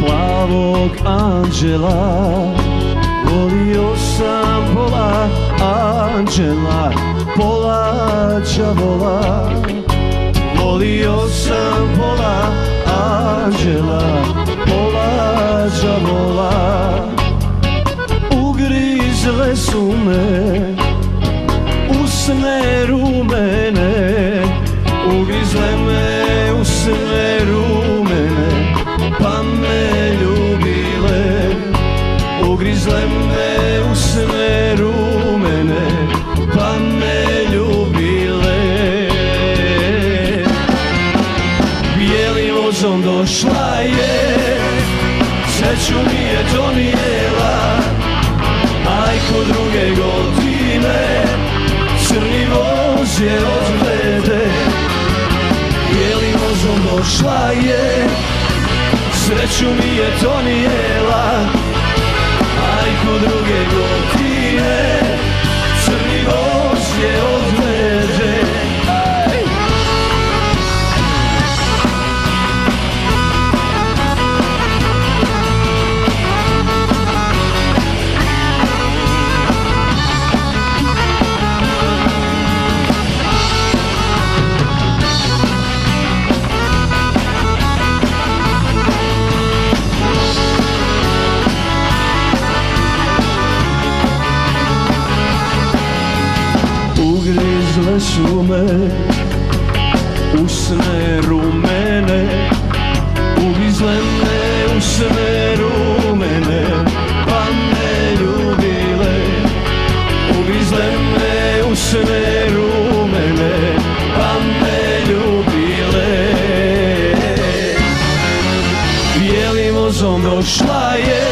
Plavog anđela Volio sam pola anđela Pola čavola. Volio sam pola anđela Pola čavola. Ugrizle su me Usne rumene Ugrizle me usne rumene. Došla je Sreću mi je donijela Majko druge godine Crni voz je odvede Bijelim vozom došla je Sreću mi je donijela Ugrizle su me usne rumene Ugrizle me usne rumene Pa me ljubile Ugrizle me usne rumene Pa me ljubile Bijelim vozom došla je?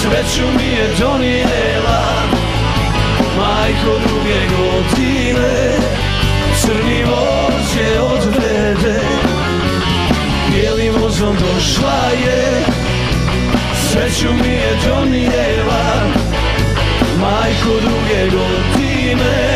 Sreću mi je donijela Majko druge godine Crni voz je odvede Bijelim vozom došla je Sreću mi je donijela. Majko druge godine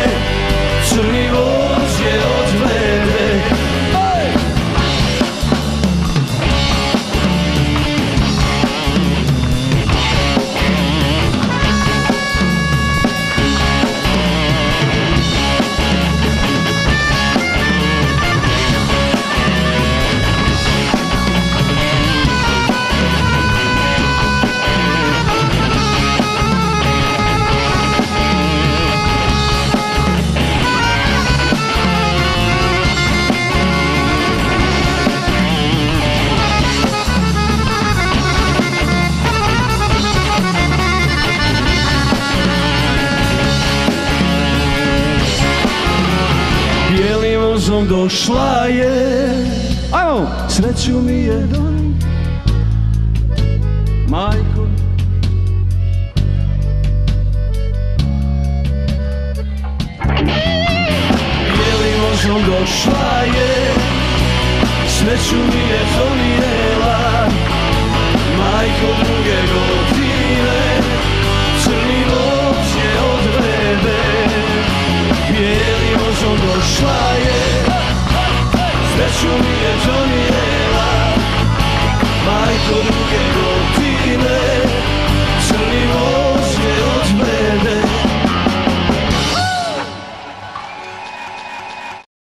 brzom došla je. Ajmo! Sreću mi je don Majko. Bijeli vozom došla je? Sreću mi je donijela. Majko druge